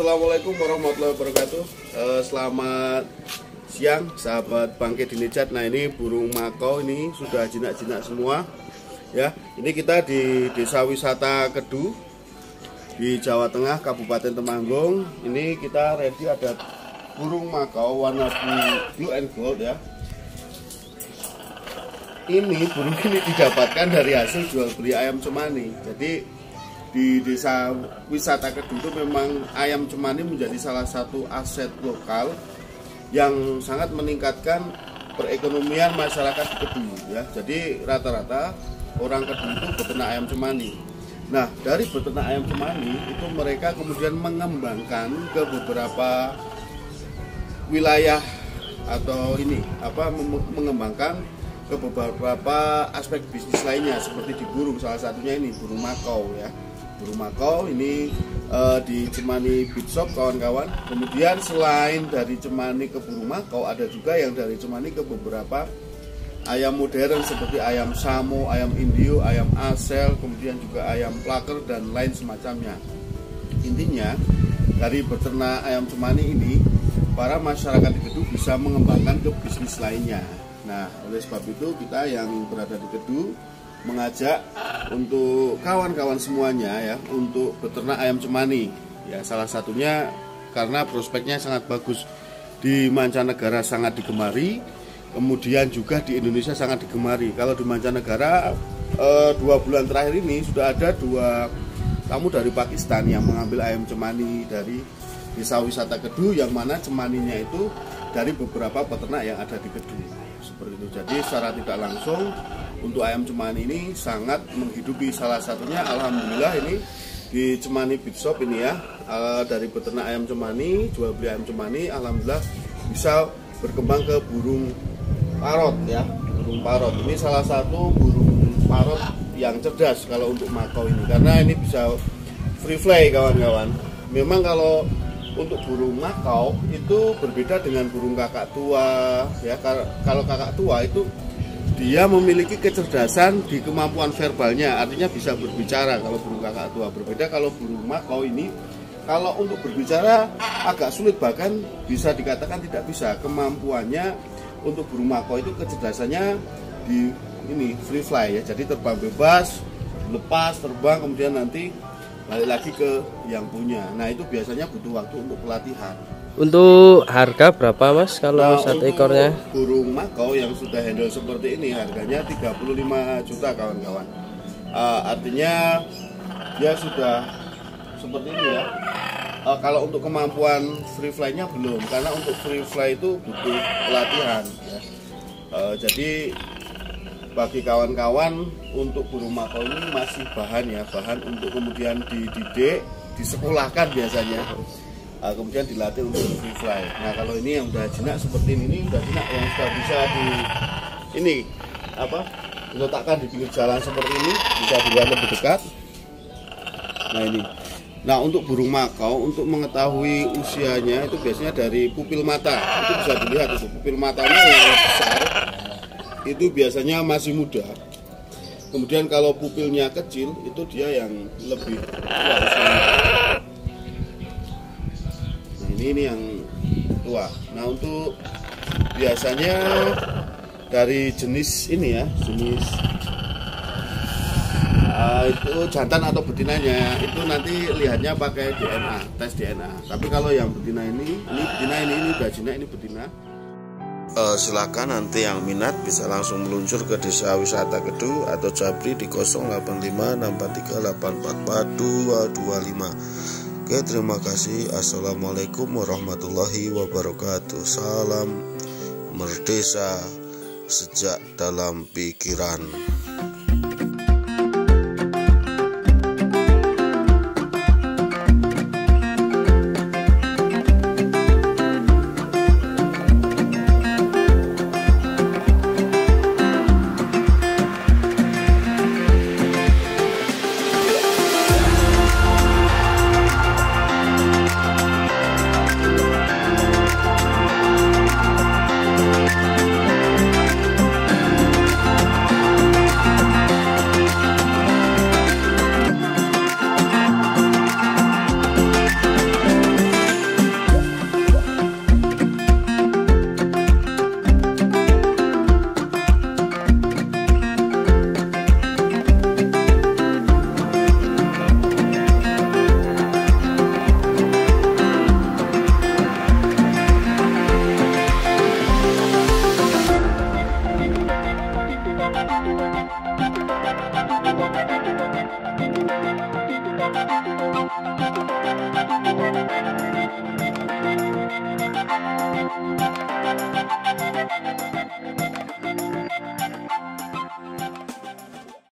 Assalamualaikum warahmatullahi wabarakatuh. Eh, selamat siang, sahabat Bangke Dinijat. Nah ini burung makau ini sudah jinak-jinak semua. Ya, ini kita di Desa Wisata Kedu di Jawa Tengah, Kabupaten Temanggung. Ini kita ready ada burung makau warna blue and gold ya. Ini burung ini didapatkan dari hasil jual beli ayam cemani. Jadi di desa wisata itu memang ayam cemani menjadi salah satu aset lokal yang sangat meningkatkan perekonomian masyarakat di Kedu ya. Jadi rata-rata orang Kedu itu beternak ayam cemani. Nah, dari beternak ayam cemani itu mereka kemudian mengembangkan ke beberapa wilayah atau ini apa mengembangkan ke beberapa aspek bisnis lainnya seperti di burung salah satunya ini burung makau ya burung makau ini uh, di Cemani Beach Shop kawan-kawan. Kemudian selain dari Cemani ke burung makau ada juga yang dari Cemani ke beberapa ayam modern seperti ayam samo, ayam indio, ayam asel, kemudian juga ayam plaker dan lain semacamnya. Intinya dari beternak ayam Cemani ini para masyarakat di Kedu bisa mengembangkan ke bisnis lainnya. Nah oleh sebab itu kita yang berada di Kedu mengajak untuk kawan-kawan semuanya ya untuk beternak ayam cemani. Ya salah satunya karena prospeknya sangat bagus di mancanegara sangat digemari kemudian juga di Indonesia sangat digemari. Kalau di mancanegara eh, dua bulan terakhir ini sudah ada dua tamu dari Pakistan yang mengambil ayam cemani dari desa wisata Kedu yang mana cemaninya itu dari beberapa peternak yang ada di Kedu. Seperti itu. Jadi secara tidak langsung untuk ayam cemani ini sangat menghidupi. Salah satunya alhamdulillah ini di Cemani Beach Shop ini ya. Uh, dari peternak ayam cemani jual beli ayam cemani alhamdulillah bisa berkembang ke burung parot ya. Burung parot. Ini salah satu burung parot yang cerdas kalau untuk makau ini karena ini bisa free fly kawan-kawan. Memang kalau untuk burung makau itu berbeda dengan burung kakak tua ya. Kalau kakak tua itu dia memiliki kecerdasan di kemampuan verbalnya. Artinya bisa berbicara kalau burung kakak tua. Berbeda kalau burung makau ini kalau untuk berbicara agak sulit. Bahkan bisa dikatakan tidak bisa. Kemampuannya untuk burung makau itu kecerdasannya di ini free fly ya. Jadi terbang bebas lepas terbang kemudian nanti balik lagi ke yang punya. Nah itu biasanya butuh waktu untuk pelatihan untuk harga berapa mas kalau nah, satu ekornya? Burung makau yang sudah handle seperti ini harganya 35 juta kawan-kawan. Uh, artinya dia sudah seperti ini ya. Uh, kalau untuk kemampuan free fly-nya belum, karena untuk free fly itu butuh pelatihan. Ya. Uh, jadi bagi kawan-kawan untuk burung makau ini masih bahan ya, bahan untuk kemudian dididik, disekolahkan biasanya uh, kemudian dilatih untuk free fly. Nah kalau ini yang udah jinak seperti ini, ini udah jinak yang sudah bisa di ini apa diletakkan di pinggir jalan seperti ini bisa dilihat lebih dekat. Nah ini. Nah untuk burung makau untuk mengetahui usianya itu biasanya dari pupil mata itu bisa dilihat itu pupil matanya yang besar itu biasanya masih muda. Kemudian kalau pupilnya kecil itu dia yang lebih tua usianya ini ini yang tua. Nah untuk biasanya dari jenis ini ya jenis uh, itu jantan atau betinanya itu nanti lihatnya pakai DNA tes DNA tapi kalau yang betina ini ini betina ini ini jinak ini betina. Uh, silakan nanti yang minat bisa langsung meluncur ke desa wisata Kedu atau Jabri di 085 225 Oke terima kasih. Assalamualaikum warahmatullahi wabarakatuh. Salam Merdesa Sejak dalam pikiran Thank you.